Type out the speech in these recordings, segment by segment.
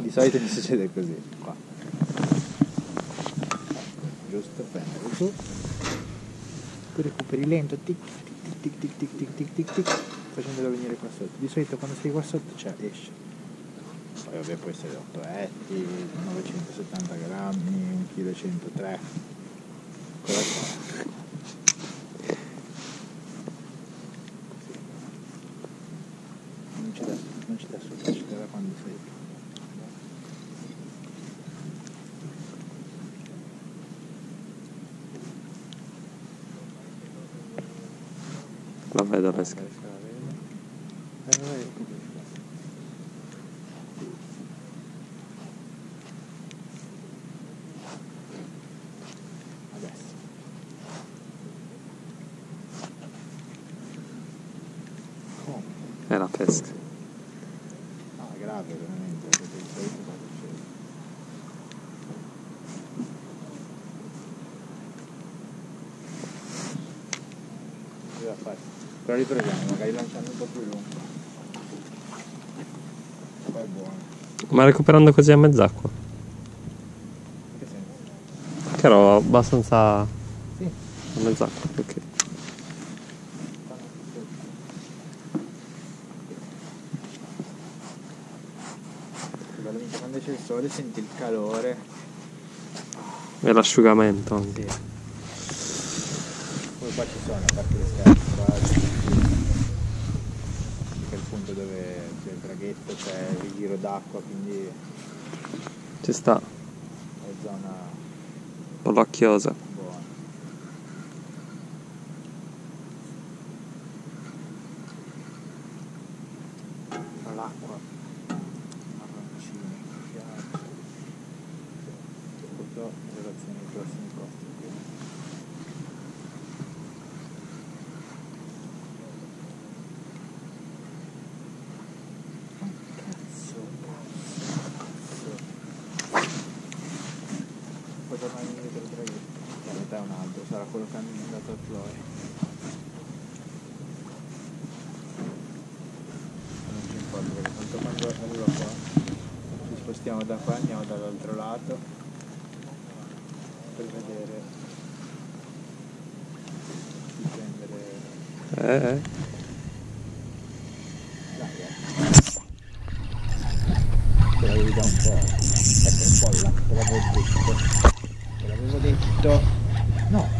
di solito mi succede così, qua. Giusto, prendere su. Poi recuperi lento, tic tic tic tic tic tic tic tic, facendolo venire qua sotto. Di solito quando sei qua sotto, cioè esce. Poi vabbè può essere 8 etti, 970 grammi, 1,103 kg. फायदा था Era pesca. Grave veramente, Però riproviamo, magari lanciando un po' più lungo. Poi è buono. Ma recuperando così a mezz'acqua. Che senso? Che ero abbastanza Sì. a mezz'acqua. Ok. Quando c'è il sole senti il calore. E l'asciugamento anche. Sì. Poi qua ci sono, a parte le scarpe, qua che è il punto dove c'è il draghetto, c'è il giro d'acqua, quindi Ci sta. è zona Un po' lacchiosa. buona. Tra l'acqua marroncino, ghiaccio. Tutto in relazione ai prossimi posti qui. Cazzo, cazzo, cazzo. Poi tornare indietro il draghetto. In realtà sarà quello che hanno mandato a Flori. Non ci importa perché tanto quando arriva qua ci spostiamo da qua, andiamo dall'altro lato per vedere di prendere Eh, eh. l'aria. Te l'avevi da un po'. Ecco il polla, te l'avevo detto. Te l'avevo detto. No,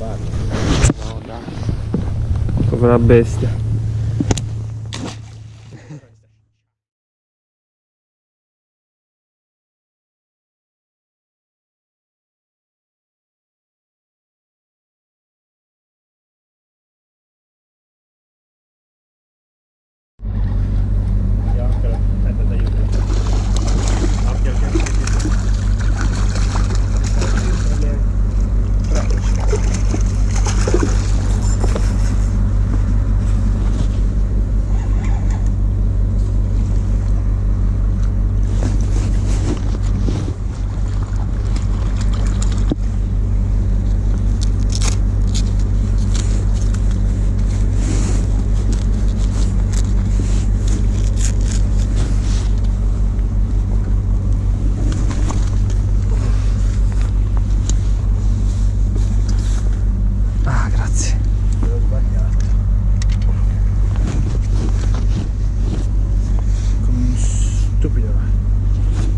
farlo. No. Povera bestia.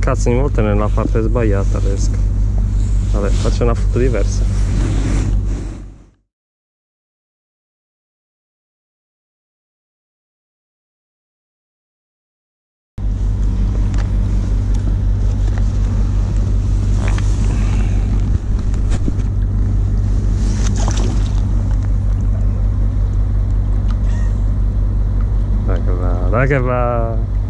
Cazzo, ogni volta nella parte sbagliata riesco. Vabbè, faccio una foto diversa. Dai va, dai va.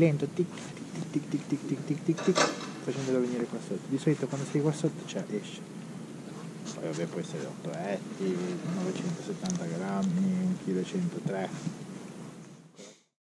Lento, tic tic tic tic tic tic tic tic tic, facendolo venire qua sotto. Di solito quando sei qua sotto, cioè esce. Poi vabbè può essere 8 etti, 970 grammi, 1,103 kg.